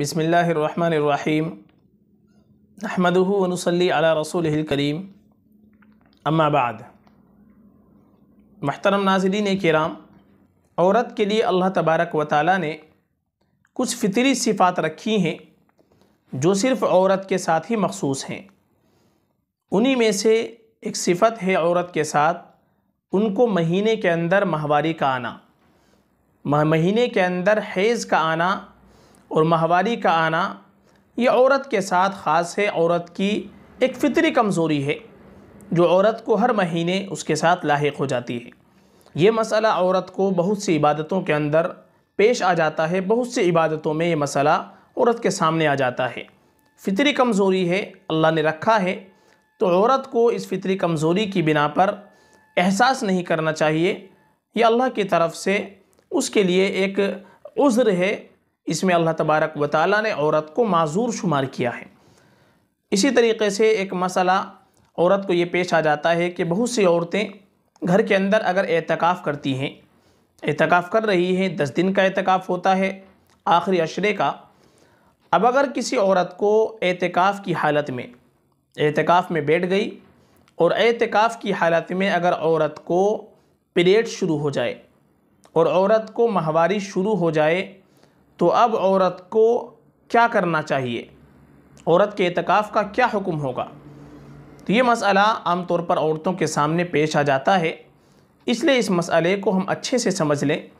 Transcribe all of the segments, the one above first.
बिसमीम अहमदहू वनसली अला रसूल करीम अम्माबाद महतरम नाजरीन कराम औरत के लिए अल्लाह तबारक व ताली ने कुछ फितरी सिफ़ात रखी हैं, जो सिर्फ़ औरत के साथ ही मखसूस हैं। उन्हीं में से एक सिफत है औरत के साथ, उनको महीने के अंदर माहवारी का आना। महीने के अंदर हैज़ का आना और माहवारी का आना, ये औरत के साथ ख़ास है। औरत की एक फितरी कमज़ोरी है, जो औरत को हर महीने उसके साथ लाक हो जाती है। ये मसला औरत को बहुत सी इबादतों के अंदर पेश आ जाता है। बहुत सी इबादतों में ये मसला औरत के सामने आ जाता है। फितरी कमज़ोरी है, अल्लाह ने रखा है तो औरत को इस फितरी कमज़ोरी की बिना पर एहसास नहीं करना चाहिए। यह अल्लाह की तरफ़ से उसके लिए एक उज़्र है इसमें अल्लाह तबारक व ताली ने औरत को माजूर शुमार किया है। इसी तरीके से एक मसला, औरत को ये पेश आ जाता है कि बहुत सी औरतें घर के अंदर अगर एतकाफ़ करती हैं, एतकाफ़ कर रही हैं, दस दिन का एतकाफ़ होता है, आखिरी अशरे का, अब अगर किसी औरत को एतकाफ़ की हालत में, एतकाफ़ में बैठ गई और एतकाफ़ की हालत में अगर औरत को पीरियड शुरू हो जाए और औरत को माहवारी शुरू हो जाए तो अब औरत को क्या करना चाहिए? औरत के एतकाफ़ का क्या हुक्म होगा? तो ये मसला आम तौर पर औरतों के सामने पेश आ जाता है। इसलिए इस मसले को हम अच्छे से समझ लें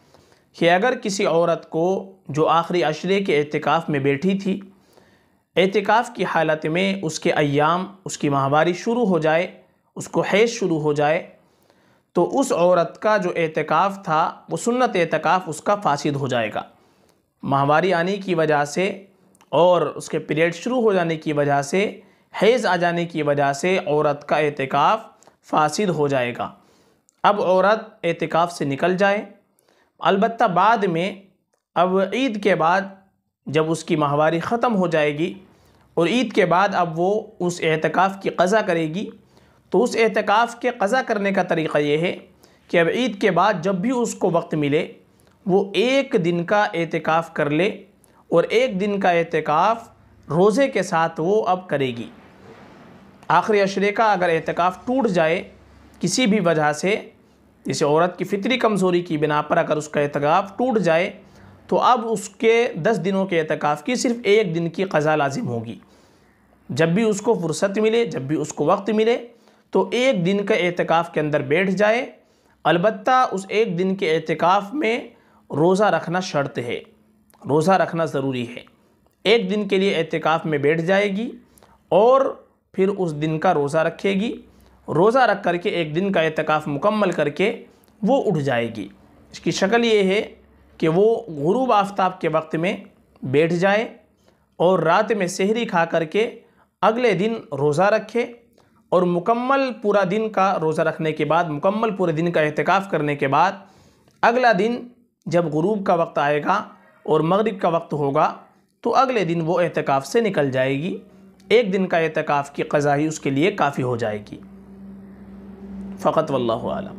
कि अगर किसी औरत को जो आखिरी अशरे के एतकाफ़ में बैठी थी एहतिकाफ़ की हालत में उसके अयाम उसकी माहवारी शुरू हो जाए, उसको हैज़ शुरू हो जाए तो उस औरत का जो एहतिकाफ़ था, वो सुन्नत एतकाफ़ उसका फासिद हो जाएगा। माहवारी आने की वजह से और उसके पीरियड शुरू हो जाने की वजह से, हैज़ आ जाने की वजह से औरत का एतकाफ़ फासिद हो जाएगा। अब औरत एहतिकाफ़ से निकल जाए। अलबत्त बाद में, अब ईद के बाद जब उसकी माहवारी ख़त्म हो जाएगी और ईद के बाद अब वो उस एहतिकाफ़ की कज़ा करेगी तो उस एहतिकाफ़ के कज़ा करने का तरीक़ा ये है कि अब ईद के बाद जब भी उसको वक्त मिले वो एक दिन का एहतिकाफ़ कर ले और एक दिन का एहतिकाफ़ रोज़े के साथ वो अब करेगी। आखिरी अशरे का अगर एहतिकाफ़ टूट जाए किसी भी वजह से, जैसे औरत की फितरी कमज़ोरी की बिना पर अगर उसका एहतिकाफ़ टूट जाए तो अब उसके दस दिनों के एहतिकाफ़ की सिर्फ़ एक दिन की कज़ा लाजिम होगी। जब भी उसको फुर्सत मिले, जब भी उसको वक्त मिले तो एक दिन के एहतिकाफ़ के अंदर बैठ जाए। अलबत् उस एक दिन के एहतिकाफ़ में रोज़ा रखना शर्त है। रोज़ा रखना ज़रूरी है। एक दिन के लिए एहतिकाफ़ में बैठ जाएगी और फिर उस दिन का रोज़ा रखेगी। रोज़ा रख करके एक दिन का एहतिकाफ़ मुकम्मल करके वो उठ जाएगी। इसकी शक्ल ये है कि वो गुरूब आफ्ताब के वक्त में बैठ जाए और रात में सहरी खा करके अगले दिन रोज़ा रखे और मुकम्मल पूरा दिन का रोज़ा रखने के बाद, मुकम्मल पूरे दिन का एहतिकाफ़ करने के बाद अगला दिन जब गुरूब का वक्त आएगा और मगरिब का वक्त होगा तो अगले दिन वो एहतिकाफ़ से निकल जाएगी। एक दिन का एहतिकाफ़ की कज़ाही उसके लिए काफ़ी हो जाएगी। फ़कत वल्लाम